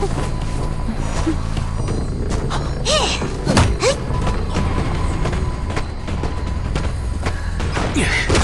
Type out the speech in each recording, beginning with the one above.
えっ?えっ?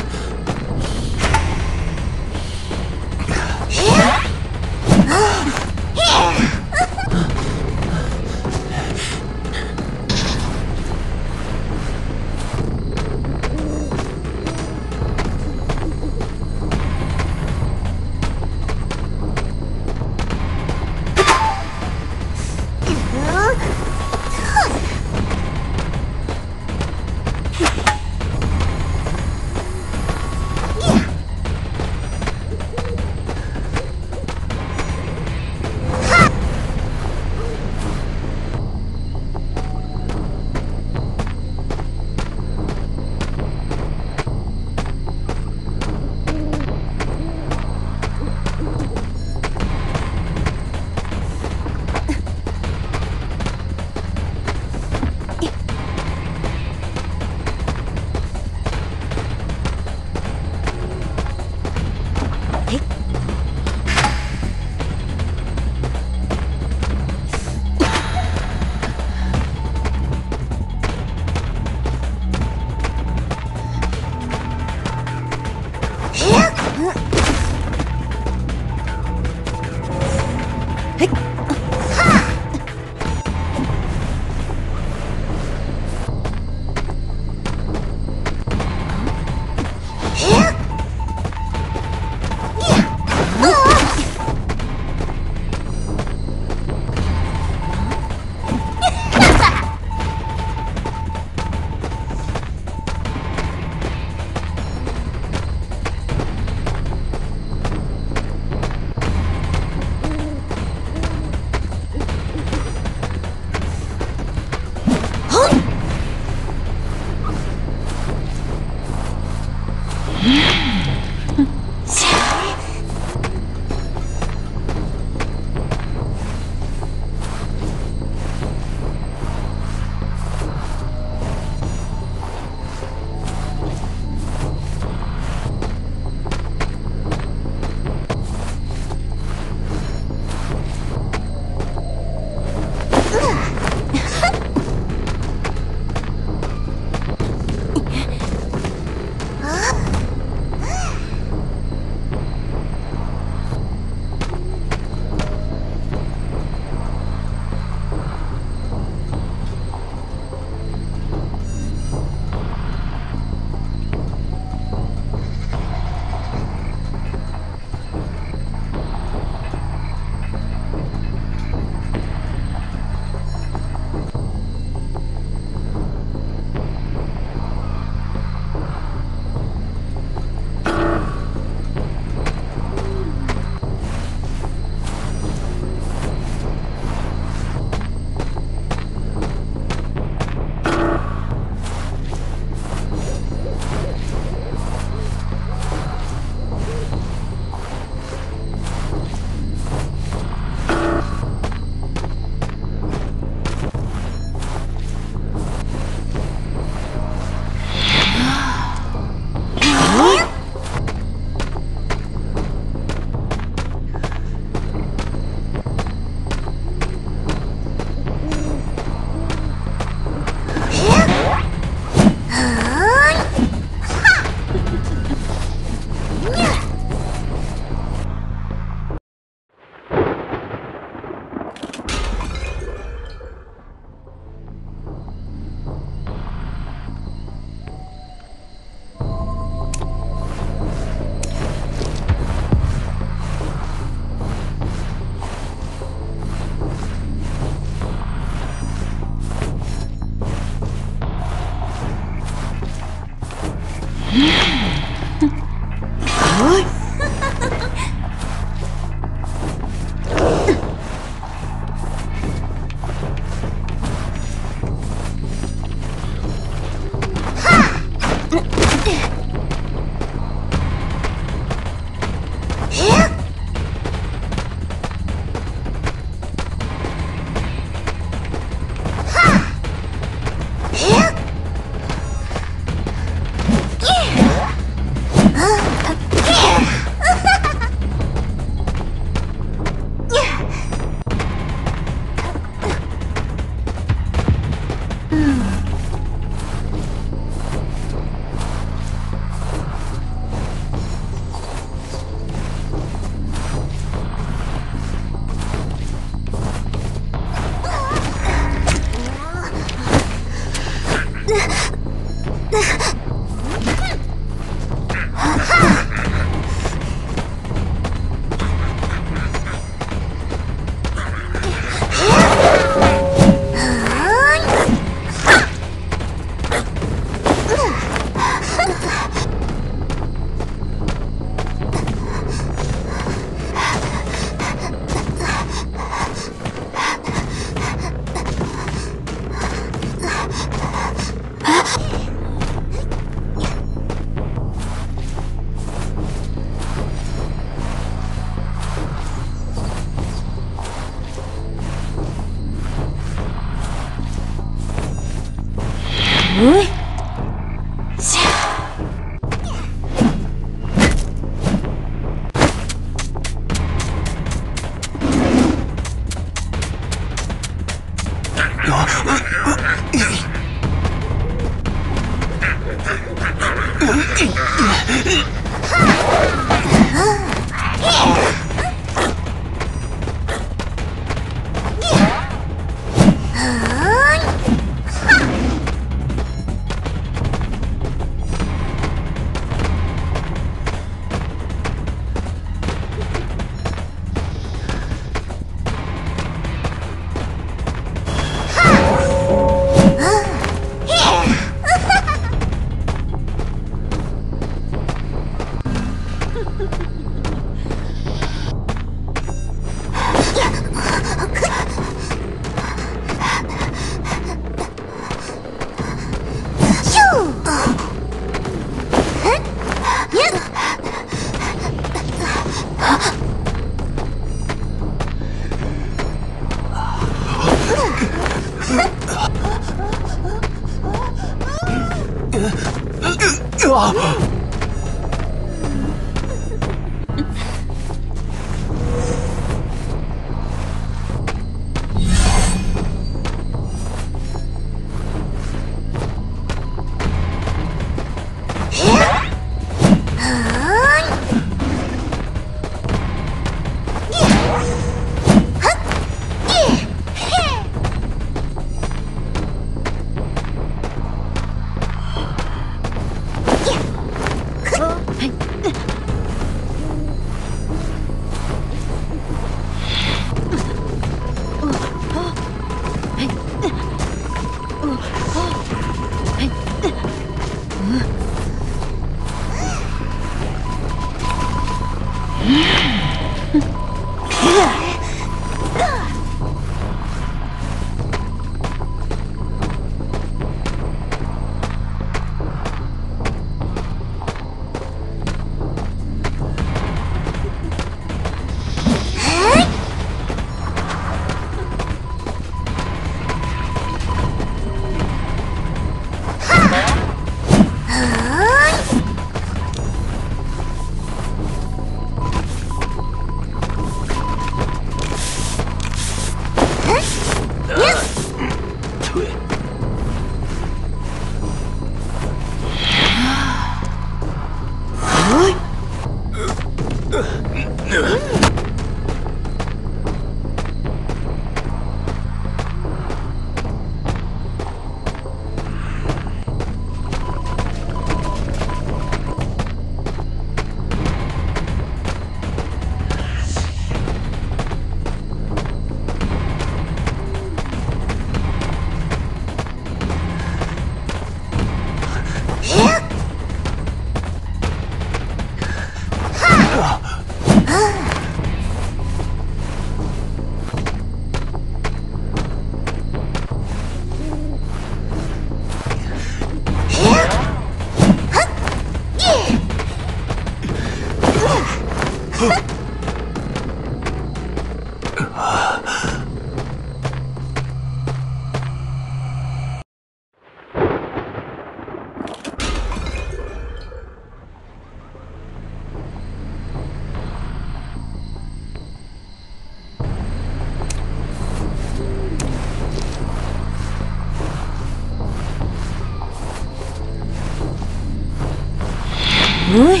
เฮ้ย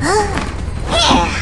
い